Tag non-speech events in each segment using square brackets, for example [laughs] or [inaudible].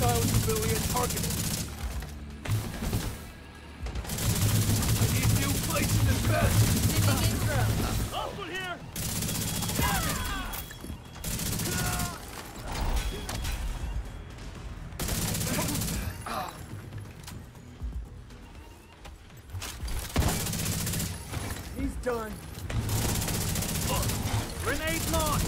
Hostile civilian targeted. I need new places in bed. Sending in drone. Hostile here! He's done. Grenade launch!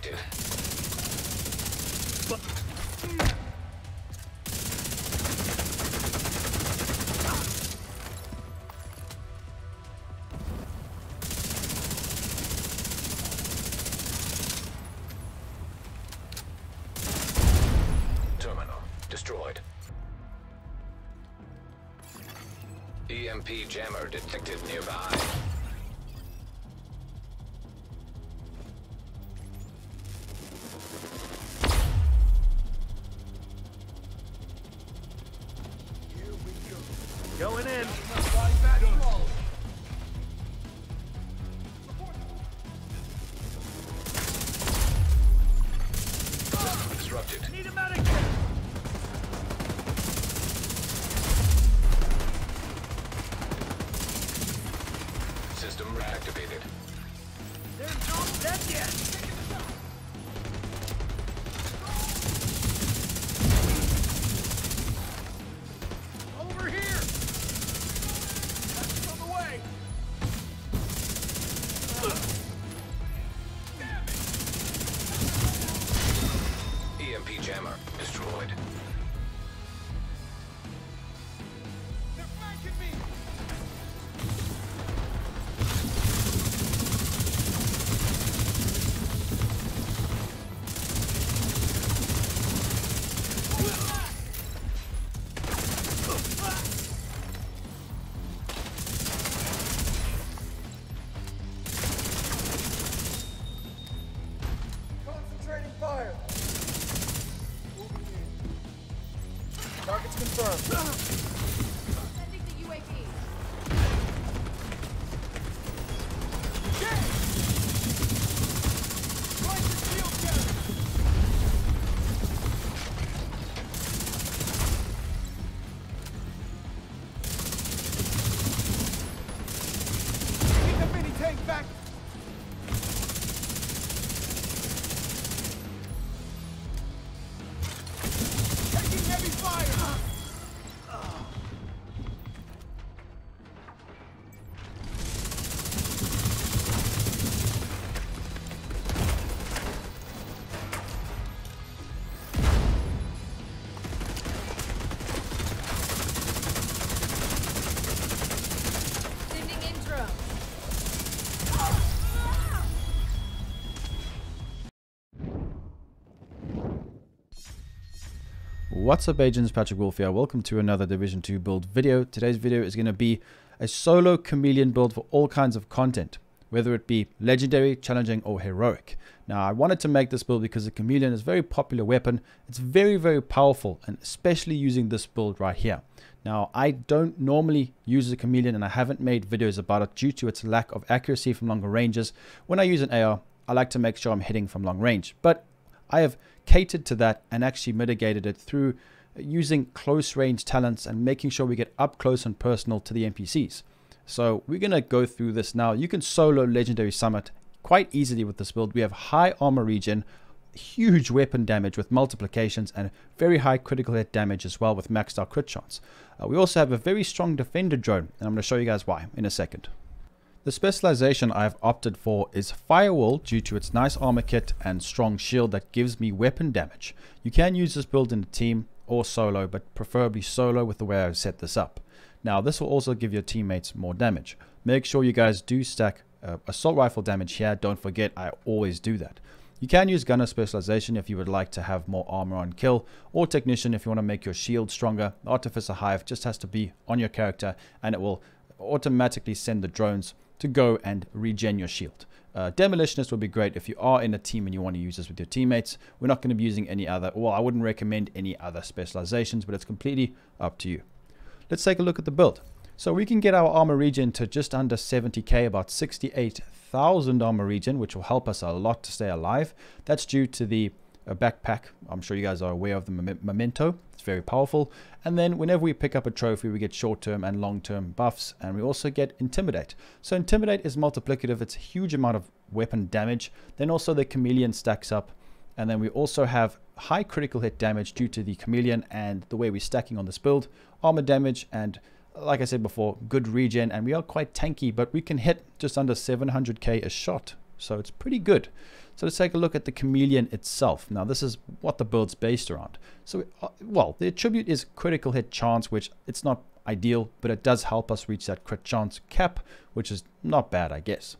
detected. Terminal. EMP jammer detected nearby. Target's confirmed. What's up agents, Patrick Wolf here. Welcome to another Division 2 build video. Today's video is going to be a solo chameleon build for all kinds of content, whether it be legendary, challenging or heroic. Now I wanted to make this build because the chameleon is a very popular weapon. It's very very powerful and especially using this build right here. Now I don't normally use the chameleon and I haven't made videos about it due to its lack of accuracy from longer ranges. When I use an AR, I like to make sure I'm hitting from long range. But I have catered to that and actually mitigated it through using close range talents and making sure we get up close and personal to the NPCs. So we're going to go through this now. You can solo Legendary Summit quite easily with this build. We have high armor regen, huge weapon damage with multiplications, and very high critical hit damage as well with maxed out crit shots. Uh, we also have a very strong defender drone, and I'm going to show you guys why in a second. The specialization I've opted for is Firewall due to its nice armor kit and strong shield that gives me weapon damage. You can use this build in a team or solo, but preferably solo with the way I've set this up. Now this will also give your teammates more damage. Make sure you guys do stack uh, assault rifle damage here. Don't forget, I always do that. You can use gunner specialization if you would like to have more armor on kill, or technician if you want to make your shield stronger. Artificer hive just has to be on your character and it will automatically send the drones to go and regen your shield. Uh, Demolitionist would be great if you are in a team and you want to use this with your teammates. We're not going to be using any other, well, I wouldn't recommend any other specializations, but it's completely up to you. Let's take a look at the build. So we can get our armor regen to just under 70k, about 68,000 armor regen, which will help us a lot to stay alive. That's due to the uh, backpack. I'm sure you guys are aware of the memento It's very powerful. And then whenever we pick up a trophy, we get short-term and long-term buffs, and we also get Intimidate. So Intimidate is multiplicative. It's a huge amount of weapon damage. Then also the Chameleon stacks up. And then we also have high critical hit damage due to the Chameleon and the way we're stacking on this build. Armor damage and like I said before, good regen, and we are quite tanky, but we can hit just under 700k a shot. So it's pretty good. So let's take a look at the chameleon itself. Now this is what the build's based around. So, uh, well, the attribute is critical hit chance, which it's not ideal, but it does help us reach that crit chance cap, which is not bad, I guess.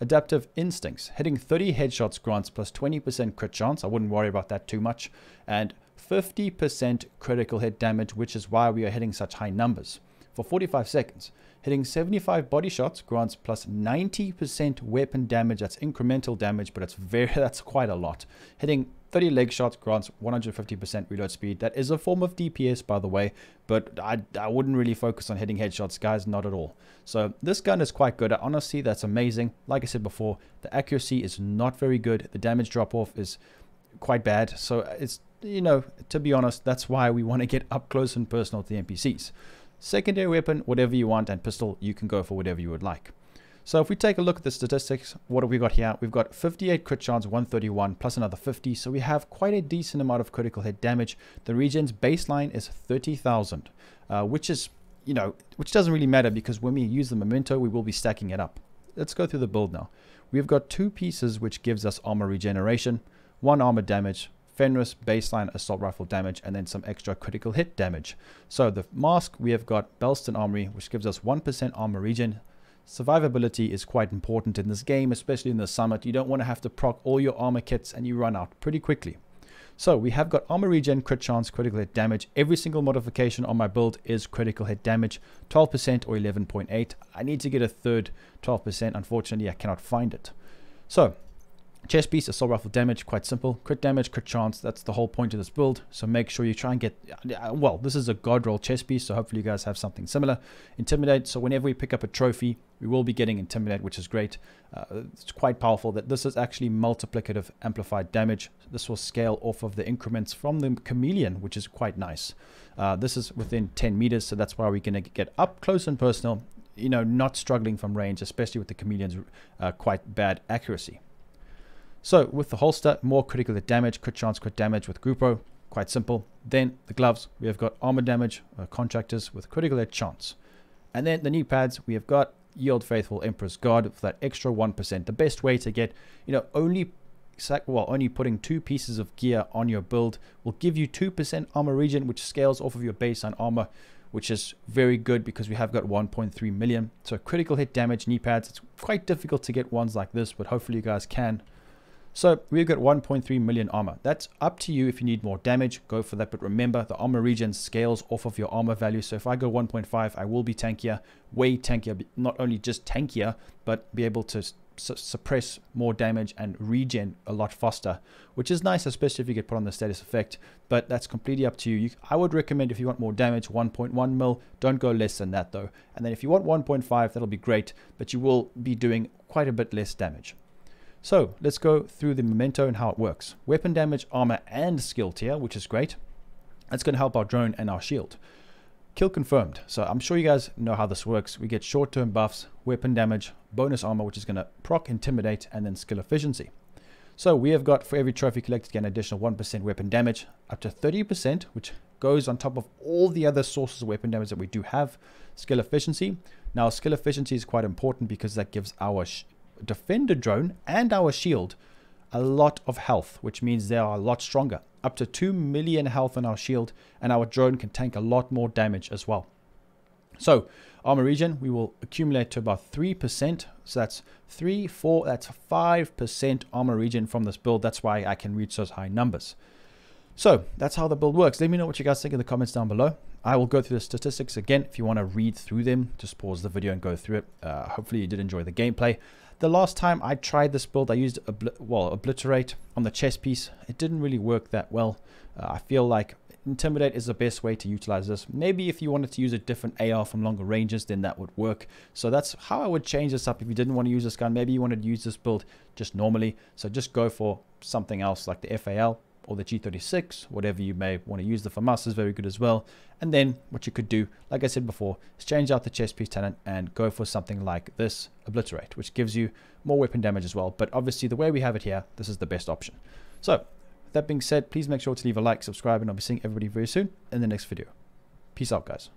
Adaptive instincts. Hitting 30 headshots grants plus 20% crit chance. I wouldn't worry about that too much. And 50% critical hit damage, which is why we are hitting such high numbers. For 45 seconds, Hitting 75 body shots grants plus 90% weapon damage. That's incremental damage, but it's very [laughs] that's quite a lot. Hitting 30 leg shots grants 150% reload speed. That is a form of DPS, by the way, but I, I wouldn't really focus on hitting headshots, guys, not at all. So this gun is quite good. Honestly, that's amazing. Like I said before, the accuracy is not very good. The damage drop-off is quite bad. So it's, you know, to be honest, that's why we want to get up close and personal to the NPCs. Secondary weapon, whatever you want, and pistol, you can go for whatever you would like. So if we take a look at the statistics, what have we got here? We've got 58 crit chance, 131, plus another 50. So we have quite a decent amount of critical hit damage. The regen's baseline is 30,000, uh, which is, you know, which doesn't really matter because when we use the memento, we will be stacking it up. Let's go through the build now. We've got two pieces which gives us armor regeneration, one armor damage, Fenris baseline assault rifle damage, and then some extra critical hit damage. So the mask, we have got Belstone Armory, which gives us 1% armor regen. Survivability is quite important in this game, especially in the summit. You don't want to have to proc all your armor kits and you run out pretty quickly. So we have got armor regen, crit chance, critical hit damage. Every single modification on my build is critical hit damage, 12% or 11.8. I need to get a third 12%. Unfortunately, I cannot find it. So Chest piece, assault rifle damage, quite simple. Crit damage, crit chance, that's the whole point of this build. So make sure you try and get, uh, well, this is a god roll chest piece, so hopefully you guys have something similar. Intimidate, so whenever we pick up a trophy, we will be getting Intimidate, which is great. Uh, it's quite powerful that this is actually multiplicative amplified damage. This will scale off of the increments from the Chameleon, which is quite nice. Uh, this is within 10 meters, so that's why we're going to get up close and personal, you know, not struggling from range, especially with the Chameleon's uh, quite bad accuracy. So with the holster, more critical hit damage, crit chance, crit damage with Grupo, quite simple. Then the gloves, we have got armor damage, uh, contractors with critical hit chance. And then the knee pads, we have got Yield Faithful Emperor's Guard for that extra 1%. The best way to get, you know, only well, only putting two pieces of gear on your build will give you 2% armor regen, which scales off of your baseline armor, which is very good because we have got 1.3 million. So critical hit damage knee pads, it's quite difficult to get ones like this, but hopefully you guys can. So we've got 1.3 million armor. That's up to you if you need more damage, go for that. But remember, the armor regen scales off of your armor value. So if I go 1.5, I will be tankier, way tankier, not only just tankier, but be able to su suppress more damage and regen a lot faster, which is nice, especially if you get put on the status effect. But that's completely up to you. you I would recommend if you want more damage, 1.1 mil. Don't go less than that though. And then if you want 1.5, that'll be great, but you will be doing quite a bit less damage. So let's go through the memento and how it works. Weapon damage, armor, and skill tier, which is great. That's going to help our drone and our shield. Kill confirmed. So I'm sure you guys know how this works. We get short-term buffs, weapon damage, bonus armor, which is going to proc, intimidate, and then skill efficiency. So we have got for every trophy collected, get an additional 1% weapon damage, up to 30%, which goes on top of all the other sources of weapon damage that we do have. Skill efficiency. Now, skill efficiency is quite important because that gives our defender drone and our shield a lot of health, which means they are a lot stronger. Up to 2 million health on our shield, and our drone can tank a lot more damage as well. So, armor regen, we will accumulate to about 3%. So that's 3, 4, that's 5% armor regen from this build. That's why I can reach those high numbers. So, that's how the build works. Let me know what you guys think in the comments down below. I will go through the statistics again. If you want to read through them, just pause the video and go through it. Uh, hopefully you did enjoy the gameplay. The last time I tried this build, I used well obliterate on the chest piece. It didn't really work that well. Uh, I feel like intimidate is the best way to utilize this. Maybe if you wanted to use a different AR from longer ranges, then that would work. So that's how I would change this up if you didn't want to use this gun. Maybe you wanted to use this build just normally. So just go for something else like the FAL or the G36, whatever you may want to use. The FAMAS is very good as well. And then what you could do, like I said before, is change out the chest piece talent and go for something like this Obliterate, which gives you more weapon damage as well. But obviously the way we have it here, this is the best option. So that being said, please make sure to leave a like, subscribe, and I'll be seeing everybody very soon in the next video. Peace out, guys.